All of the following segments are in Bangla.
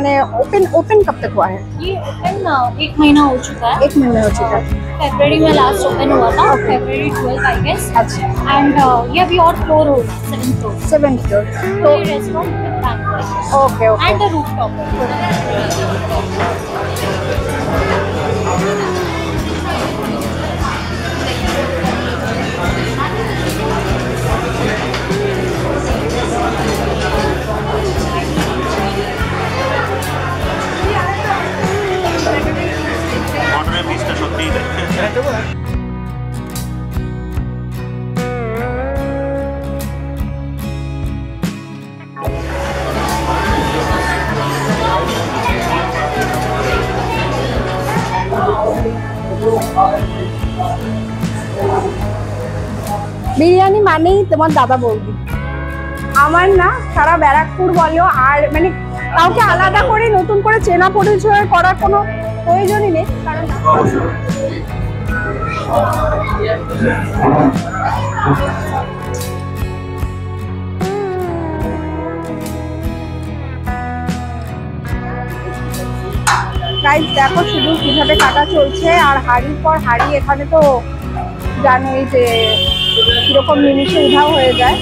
मैंने ओपन ओपन कब तक हुआ है? ये ओपन एक महीना हो चुका है। एक महीना हो चुका है। फेबररी में लास्ट ओपन हुआ था। फेबररी ट्वेल्थ आई गेस अच्छा। एंड ये अभी और फ्लोर हो सेवन फ्लोर सेवन फ्लोर तो restaurant okay okay and the roof top তোমার দাদা বৌদি আমার না সারা ব্যারাকপুর বলো আর মানে কাউকে আলাদা করে নতুন করে চেনা পরিচয় করার কোনো প্রয়োজনই নেই, কারণ দেখো শুধু কীভাবে কাটা চলছে আর হাড়ির পর হাড়ি, এখানে তো জানোই যে কীরকম নিমিশে উধাও হয়ে যায়।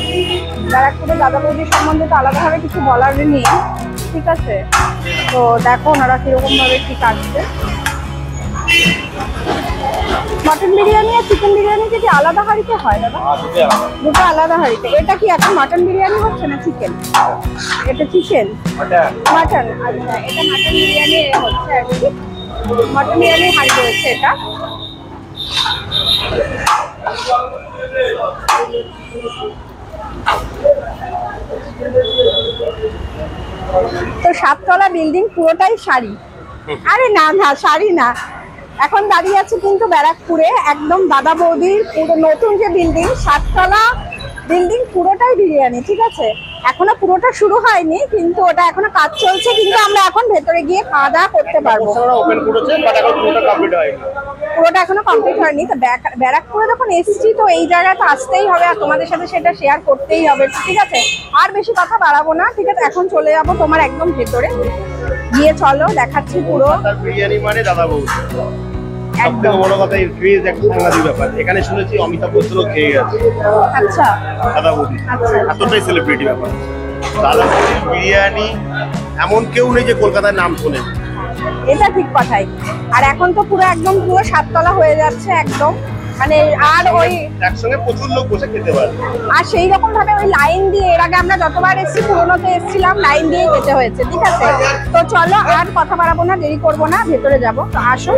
ব্যারাকপুরে দাদা বৌদির সম্বন্ধে তো আলাদাভাবে কিছু বলার নেই। ঠিক আছে? তো দেখো ওনারা কীরকম ভাবে কি কাটছে। মটন বিরিয়ানি আর চিকেন বিরিয়ানি কি আলাদা হাঁড়িতে হয় দাদা? দুটো আলাদা হাঁড়িতে। এটা কি এখন মাটন বিরিয়ানি হচ্ছে না চিকেন? এটা চিকেন? মাটন। আচ্ছা এটা মাটন বিরিয়ানি হচ্ছে আর কি। মাটন বিরিয়ানি হাঁড়ি রয়েছে এটা। তো সাততলা বিল্ডিং পুরোটাই শাড়ি। আরে না না, শাড়ি না। এখন দাঁড়িয়ে আছে কিন্তু ব্যারাকপুরে, একদম দাদা বৌদির পুরো নতুন যে বিল্ডিং, সাততলা বিল্ডিং পুরোটাই বিরিয়ানি, ঠিক আছে? এখনও পুরোটা শুরু হয়নি কিন্তু ওটা এখনও কাজ চলছে কিন্তু আমরা এখন ভেতরে গিয়ে খাওয়া দাওয়া করতে পারব। পুরোটা এখনও কমপ্লিট হয়নি। তো ব্যারাকপুরে যখন এসছি তো এই জায়গায় তো আসতেই হবে আর তোমাদের সাথে সেটা শেয়ার করতেই হবে ঠিক আছে? আর বেশি কথা বাড়াবো না ঠিক আছে? এখন চলে যাব তোমার একদম ভেতরে। গিয়ে চলো দেখাচ্ছি পুরো। বিরিয়ানি মানে দাদা সব থেকে বড় কথা এই ফ্রিজ একটা সাংঘাতিক ব্যাপার। এখানে শুনেছি অমিতাভ বচ্চনও খেয়ে গেছে। আচ্ছা। দাদা বৌদি আচ্ছা। এতটাই সেলিব্রিটি ব্যাপার। দাদা বৌদির বিরিয়ানি এমন কেউ নেই যে কলকাতার নাম শোনে। এটা ঠিক কথাই। আর এখন তো পুরো একদম পুরো সাততলা হয়ে যাচ্ছে একদম। মানে আর ওই একসঙ্গে প্রচুর লোক বসে খেতে পারে। আর সেই রকম ভাবে ওই লাইন দিয়ে এর আগে আমরা যতবার এসেছি পুরোনোতে এসেছিলাম লাইন দিয়ে যেতে হয়েছে ঠিক আছে? তো চলো আর কথা বাড়াবো না দেরি করব না ভেতরে যাব। তো আসো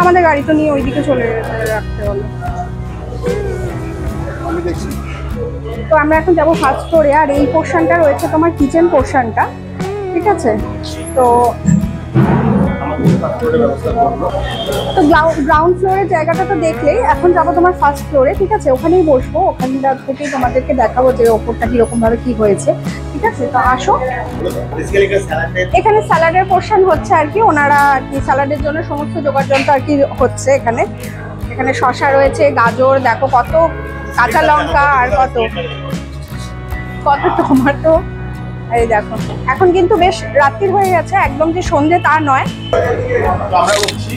আমাদের গাড়ি তো নিয়ে ওইদিকে চলে রাখতে হলো তো আমরা এখন যাব ফার্স্ট ফ্লোরে আর এই পোর্শনটা রয়েছে তোমার কিচেন পোর্শনটা ঠিক আছে? তো তো গ্রাউন্ড ফ্লোরের জায়গাটা তো দেখলেই, এখন যাব তোমার ফার্স্ট ফ্লোরে ঠিক আছে? ওখানেই বসবো, ওখানটা থেকেই তোমাদেরকে দেখাবো যে ওপরটা কীরকম ভাবে কি হয়েছে, ঠিক আছে? তো আসো। এখানে স্যালাডের পোর্শন হচ্ছে আর কি, ওনারা আর কি স্যালাডের জন্য সমস্ত যন্ত্র আর কি হচ্ছে এখানে। এখানে শশা রয়েছে, গাজর, দেখো কত কাঁচা লঙ্কা আর কত? কত টমেটো এই দেখো। এখন কিন্তু বেশ রাত্রির হয়ে গেছে একদম যে সন্ধে তা নয়। তো আমরা বলছি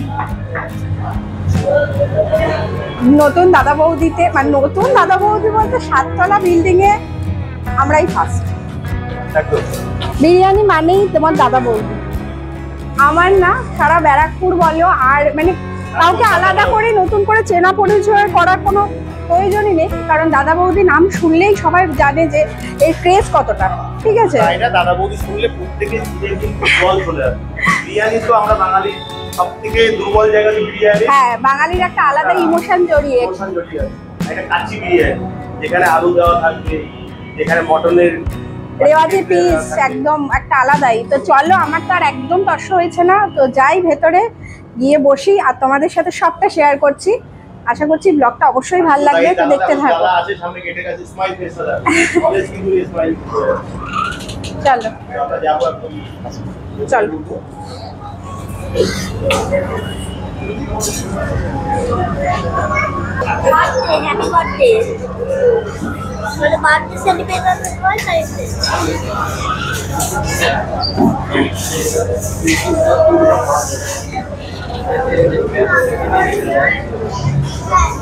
নতুন দাদা বৌদিতে মানে নতুন দাদা বৌদি বলতে সাততলা বিল্ডিং এ আমরাই ফার্স্ট বিরিয়ানি মানেই তোমার দাদা বৌদি। আমার না সারা ব্যারাকপুর বলো আর মানে কাউকে আলাদা করে নতুন করে চেনা পরিচয় করার কোনো প্রয়োজনই নেই কারণ দাদা বৌদি নাম শুনলেই সবাই জানে যে এর ক্রেজ কতটা ঠিক আছে? তাই দাদা বৌদি শুনলে প্রত্যেকে জল চলে আসে। বিরিয়ানি তো আমরা বাঙালি সব দুর্বল জায়গা বিরিয়ানি। হ্যাঁ বাঙালির একটা আলাদা ইমোশন জড়িয়ে পোর্শন জড়িয়ে আছে। একটা কাচ্চি বিরিয়ানি যেখানে আলু দেওয়া থাকবে যেখানে মটনের রেওয়াজি পিস একদম একটা আলাদাই। তো চলো আমার তো আর একদম হয়েছে না। তো যাই ভেতরে গিয়ে বসি আর তোমাদের সাথে সবটা শেয়ার করছি। আশা করছি ব্লগটা অবশ্যই ভালো লাগবে তো দেখতে থাকো। যারা আছে সামনে গেটের কাছে স্মাইল ফেস দাদা কলেজ কিন্তু স্মাইল চলো চল। Happy birthday. মানে বার্থডে সেলিব্রেশন হয় তাই তো 在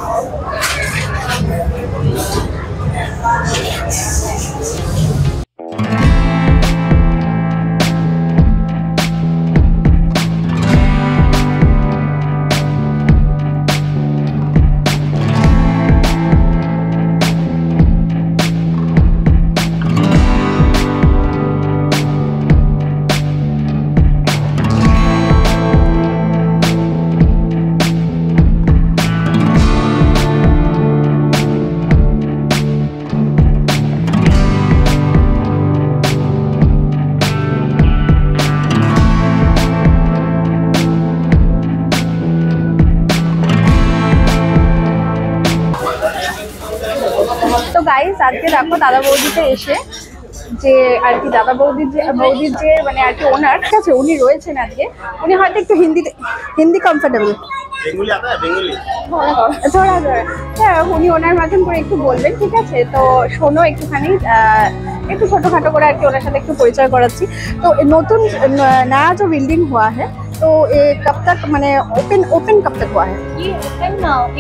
দেখো দাদা বৌদিতে এসে যে আর কি দাদা বৌদির যে বৌদির যে মানে আর কি ওনার ঠিক আছে উনি রয়েছেন আজকে উনি হয়তো একটু হিন্দিতে হিন্দি কমফোর্টেবল বেঙ্গলি আতা বেঙ্গলি থোড়া থোড়া হ্যাঁ উনি ওনার মতন করে একটু বলবেন ঠিক আছে তো শোনো একটুখানি আহ, একটু ছোটখাটো করে আর কি ওনার সাথে একটু পরিচয় করাচ্ছি তো এ নতুন ন- नया जो बिल्डिंग हुआ है तो ये कब तक मैंने ओपन ओपन कब तक हुआ है ये ओपन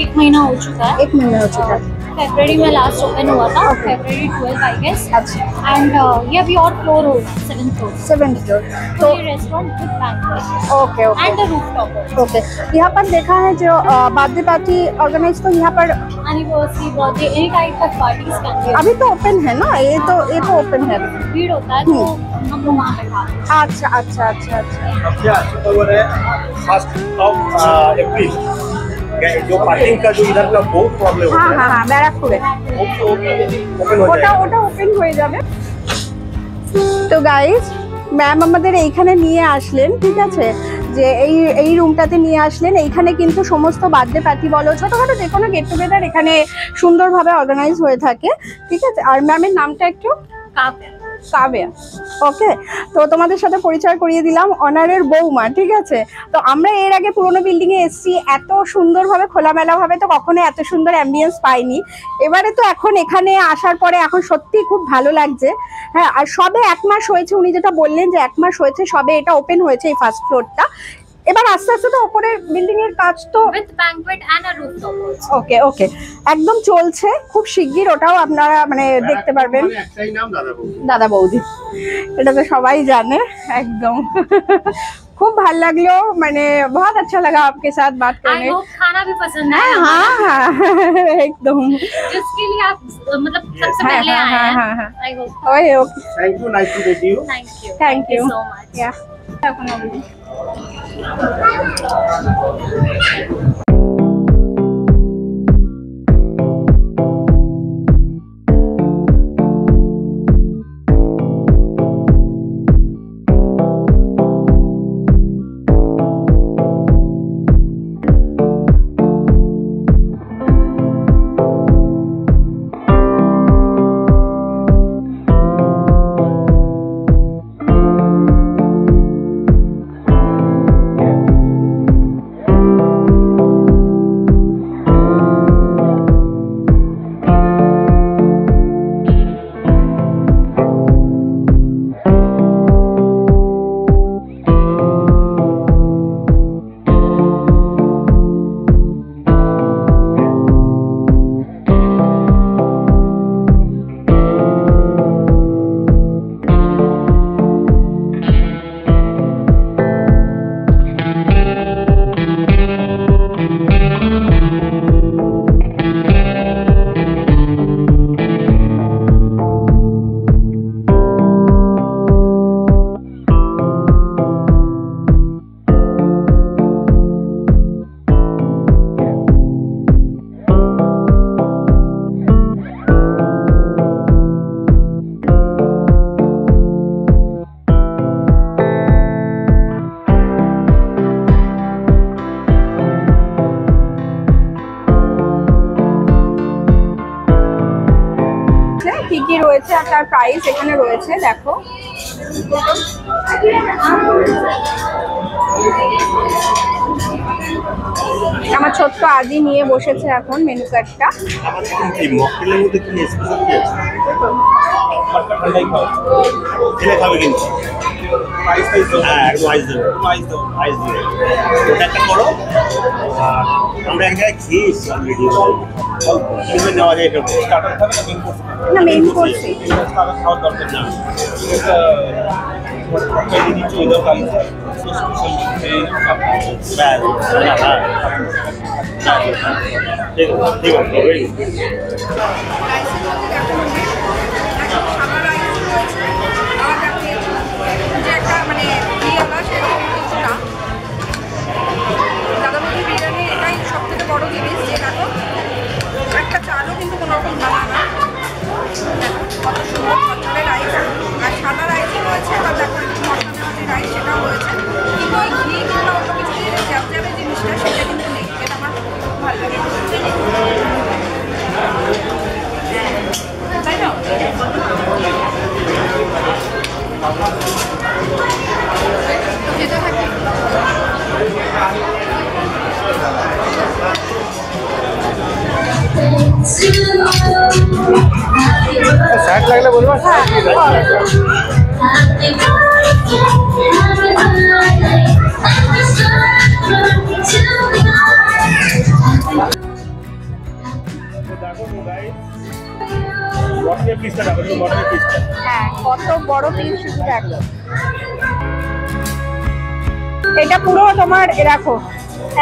एक महीना हो चुका है एक महीना हो चुका है फेब्रवरी में लास्ट ओपन हुआ था फेब्रवरी ट्वेल्व आई गेस अच्छा। एंड ये अभी और फ्लोर हो सेवन फ्लोर सेवन फ्लोर तो ये restaurant with banquet okay okay and roof top okay यहाँ पर देखा है जो बर्थडे पार्टी ऑर्गेनाइज तो यहाँ पर anniversary birthday any type of parties can अभी तो ओपन है ना? ये तो ये तो ओपन है। भीड़ होता है तो हम लोग वहाँ बैठा अच्छा अच्छा अच्छा अच्छा। जो पार्किंग का जो इधर का बहुत प्रॉब्लम हाँ होता हाँ हाँ ব্যারাকপুরে है ओपन हो ওটা जाएगा ওটা ওপেন হয়ে যাবে তো গাইজ ম্যাম আমাদের এইখানে নিয়ে আসলেন ঠিক আছে যে এই এই রুমটাতে নিয়ে আসলেন এইখানে কিন্তু সমস্ত বার্থডে পার্টি বলো ছোটখাটো যে কোনো গেট টুগেদার এখানে সুন্দরভাবে অর্গানাইজ হয়ে থাকে ঠিক আছে আর ম্যামের নামটা একটু काव्य কাবেয়া। ওকে তো তোমাদের সাথে পরিচয় করিয়ে দিলাম অনারের বৌমা, ঠিক আছে? তো আমরা এর আগে পুরোনো বিল্ডিংয়ে এসছি, এত সুন্দরভাবে, খোলামেলাভাবে তো কখনো এত সুন্দর অ্যাম্বিয়েন্স পাইনি। এবারে তো এখন এখানে আসার পরে এখন সত্যি খুব ভালো লাগছে। হ্যাঁ আর সবে এক মাস হয়েছে, উনি যেটা বললেন যে এক মাস হয়েছে, সবে এটা ওপেন হয়েছে এই ফার্স্ট ফ্লোরটা এবার আস্তে আস্তে তো ওপরের বিল্ডিং এর কাজ তো with banquet and a rooftop also. ওকে ওকে একদম চলছে খুব শিগগির ওটাও আপনারা মানে দেখতে পারবেন মানে একটাই নাম দাদা বাবু দাদা বৌদি এটা তো সবাই জানে একদম खूब ভাল লাগলো মানে बहुत अच्छा लगा आपके साथ बात I खाना भी पसंद है हाँ हाँ एकदम। जिसके लिए आप मतलब सबसे हाँ, पहले हाँ, आए हाँ, आई होप ओए okay. Thank you nice to meet you thank you thank you so much या এখন কি রয়েছে আর তার প্রাইস এখানে রয়েছে দেখো। আমার ছোট্ট আদি নিয়ে বসেছে এখন মেনু কার্ডটা কি কি খাবে কিন্তু। হ্যাঁ একটু আইস দেবে আইস দেবো আইস দেবে ওটা একটা করো। আর আমরা এক জায়গায় খেয়েছি অলরেডি কীভাবে নেওয়া যায় এটা স্টার্টার খাবে না মেন কোর্স না মেন কোর্সে স্টার্টার খাওয়ার দরকার না এটা এই দিচ্ছি ওই দরকার ঠিক আছে ঠিক আছে vai chegar hoje. মটনের পিসটা দেখো তো মটনের পিসটা হ্যাঁ কত বড় পিস শুধু দেখো। এটা পুরো তোমার দেখো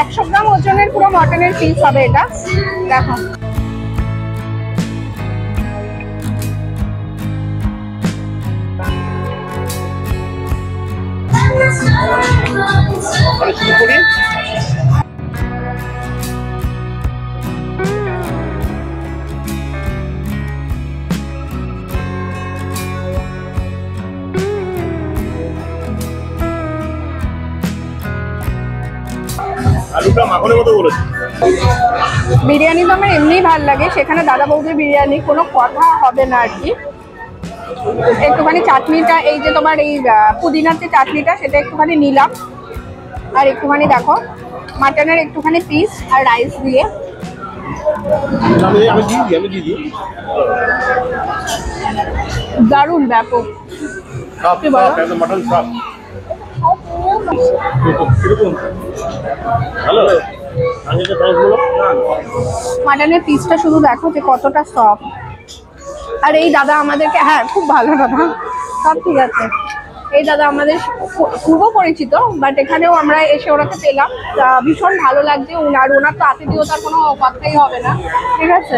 একশো গ্রাম ওজনের পুরো মটনের পিস হবে এটা। দেখো। শুরু করি? আলুটা মাখনের মতো বলেছে। বিরিয়ানি তো আমার এমনিই ভালো লাগে সেখানে দাদা বৌদির বিরিয়ানি কোনো কথা হবে না আর কি। একটুখানি চাটনিটা এই যে তোমার এই পুদিনার যে চাটনিটা সেটা একটুখানি নিলাম। আর একটুখানি দেখো মাটনের একটুখানি পিস আর রাইস দিয়ে। দারুণ ব্যাপক। মটন সব কীরকম ভালো আমি তো প্রাইস বলো মাটনের পিসটা শুধু দেখো যে কতটা সফট আর এই দাদা আমাদেরকে হ্যাঁ খুব ভালো দাদা। সব ঠিক আছে। এই দাদা আমাদের পূর্ব পরিচিত বাট এখানেও আমরা এসে ওনাকে পেলাম। ভীষণ ভালো লাগছে আর ওনার তো আতিথেয়তার কোনো কথাই হবে না। ঠিক আছে?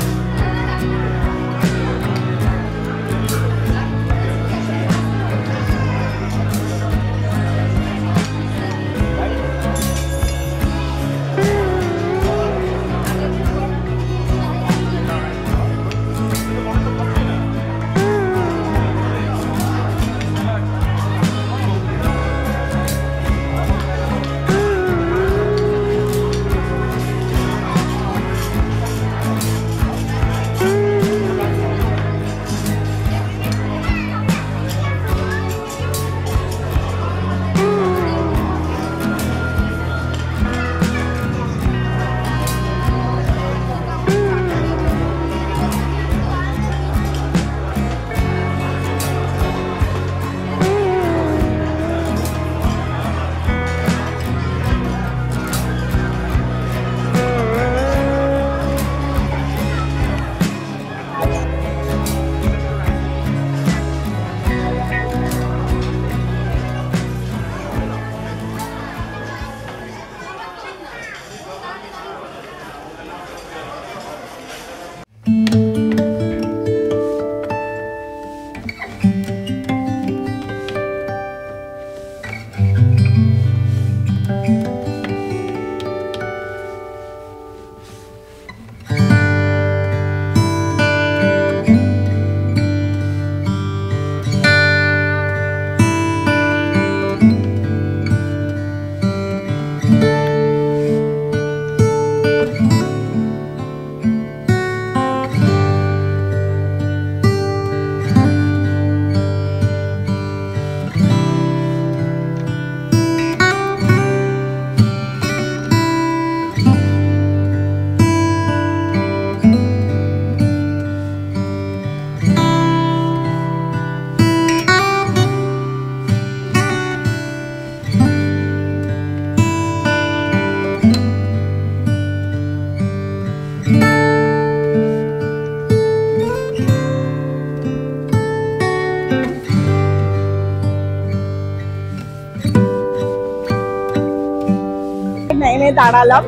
দাঁড়ালাম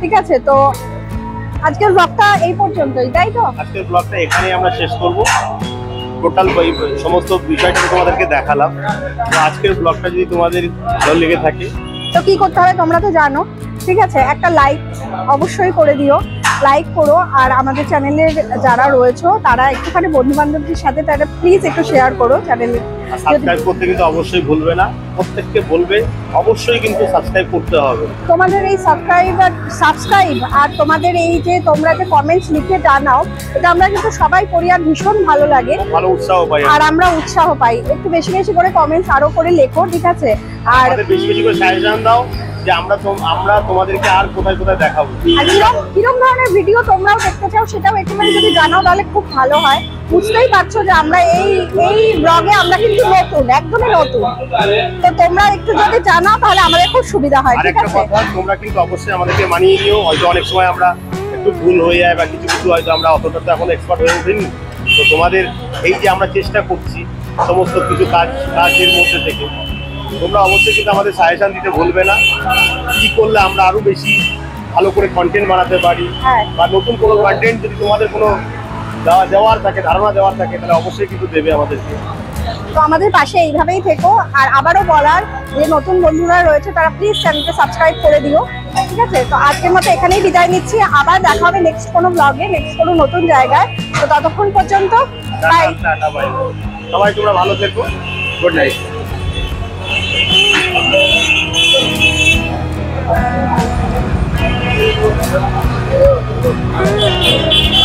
ঠিক আছে তো আজকের ব্লগটা এই পর্যন্তই তাই তো? আজকের ব্লগটা এখানেই আমরা শেষ করব। টোটাল সমস্ত বিষয়টা তোমাদেরকে দেখালাম। তো আজকের ব্লগটা যদি তোমাদের ভালো লেগে থাকে তো কি করতে হবে তোমরা তো জানো। ঠিক আছে একটা লাইক অবশ্যই করে দিও। লাইক করো আর আমাদের চ্যানেলের যারা রয়েছে তারা একটুখানি বন্ধু বান্ধবদের সাথে তারা প্লিজ একটু শেয়ার করো চ্যানেলে সাবস্ক্রাইব করতে কিন্তু অবশ্যই ভুলবে না। প্রত্যেককে বলবে অবশ্যই কিন্তু সাবস্ক্রাইব করতে হবে। তোমাদের এই সাবস্ক্রাইব আর সাবস্ক্রাইব আর তোমাদের এই যে তোমরা যে কমেন্টস লিখে জানাও এটা আমরা কিন্তু সবাই পড়ি আর ভীষণ ভালো লাগে। ভালো উৎসাহ পাই আর আমরা উৎসাহ পাই। একটু বেশি বেশি করে কমেন্টস আরও করে লেখো ঠিক আছে? আর বেশি বেশি করে সাজেশন দাও। যে আমরা আমরা তোমাদেরকে আর কোথায় কোথায় দেখাবো? কিরম ধরনের ভিডিও তোমরাও দেখতে চাও সেটাও একটুখানি যদি জানাও তাহলে খুব ভালো হয়। বুঝতেই পারছ যে আমরা এই এই ব্লগে আমরা কিন্তু নতুন একদমই নতুন। তো তোমরা একটু যদি জানাও তাহলে আমাদের খুব সুবিধা হয় আর ঠিক একটা আছে? কথা তোমরা কিন্তু অবশ্যই আমাদেরকে মানিয়ে নিও। হয়তো অনেক সময় আমরা একটু ভুল হয়ে যায় বা কিছু কিছু হয়তো আমরা অতটা তো এখন এক্সপার্ট হয়ে উঠিনি। তো তোমাদের এই যে আমরা চেষ্টা করছি সমস্ত কিছু কাজ কাজের মধ্যে থেকে তোমরা অবশ্যই কিন্তু আমাদের সাজেশন দিতে ভুলবে না। কি করলে আমরা আরও বেশি ভালো করে কন্টেন্ট বানাতে পারি হ্যাঁ। বা নতুন কোনো কন্টেন্ট যদি তোমাদের কোনো দেওয়া দেওয়ার থাকে ধারণা দেওয়ার থাকে তাহলে অবশ্যই কিন্তু দেবে আমাদেরকে। তো আমাদের পাশে এইভাবেই থেকো। আর আবারও বলার যে নতুন বন্ধুরা রয়েছে তারা প্লিজ চ্যানেলকে সাবস্ক্রাইব করে দিও। ঠিক আছে? তো আজকের মতো এখানেই বিদায় নিচ্ছি। আবার দেখা হবে নেক্সট কোনো ব্লগে নেক্সট কোনো নতুন জায়গায়। তো ততক্ষণ পর্যন্ত বাই সবাই তোমরা ভালো থেকো। Good night Thank you.